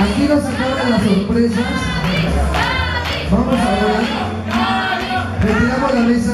Aquí no se acaban las sorpresas. Vamos ahora. Retiramos la mesa.